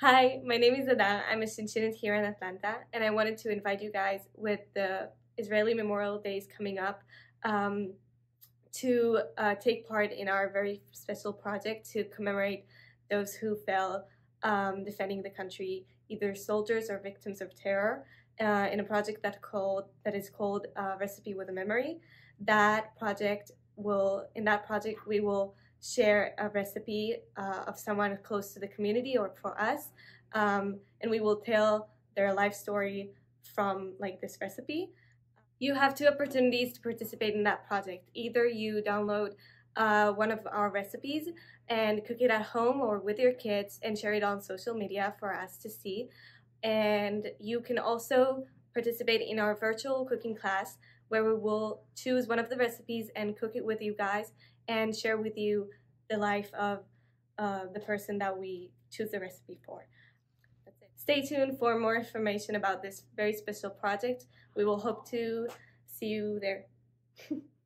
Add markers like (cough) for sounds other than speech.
Hi, my name is Ada. I'm a student here in Atlanta, and I wanted to invite you guys with the Israeli Memorial Days coming up um, to uh, take part in our very special project to commemorate those who fell um, defending the country, either soldiers or victims of terror, uh, in a project that called that is called uh, Recipe with a Memory. That project will in that project we will share a recipe uh, of someone close to the community or for us, um, and we will tell their life story from like this recipe. You have two opportunities to participate in that project. Either you download uh, one of our recipes and cook it at home or with your kids and share it on social media for us to see. And you can also participate in our virtual cooking class where we will choose one of the recipes and cook it with you guys and share with you the life of uh, the person that we choose the recipe for. Stay tuned for more information about this very special project. We will hope to see you there. (laughs)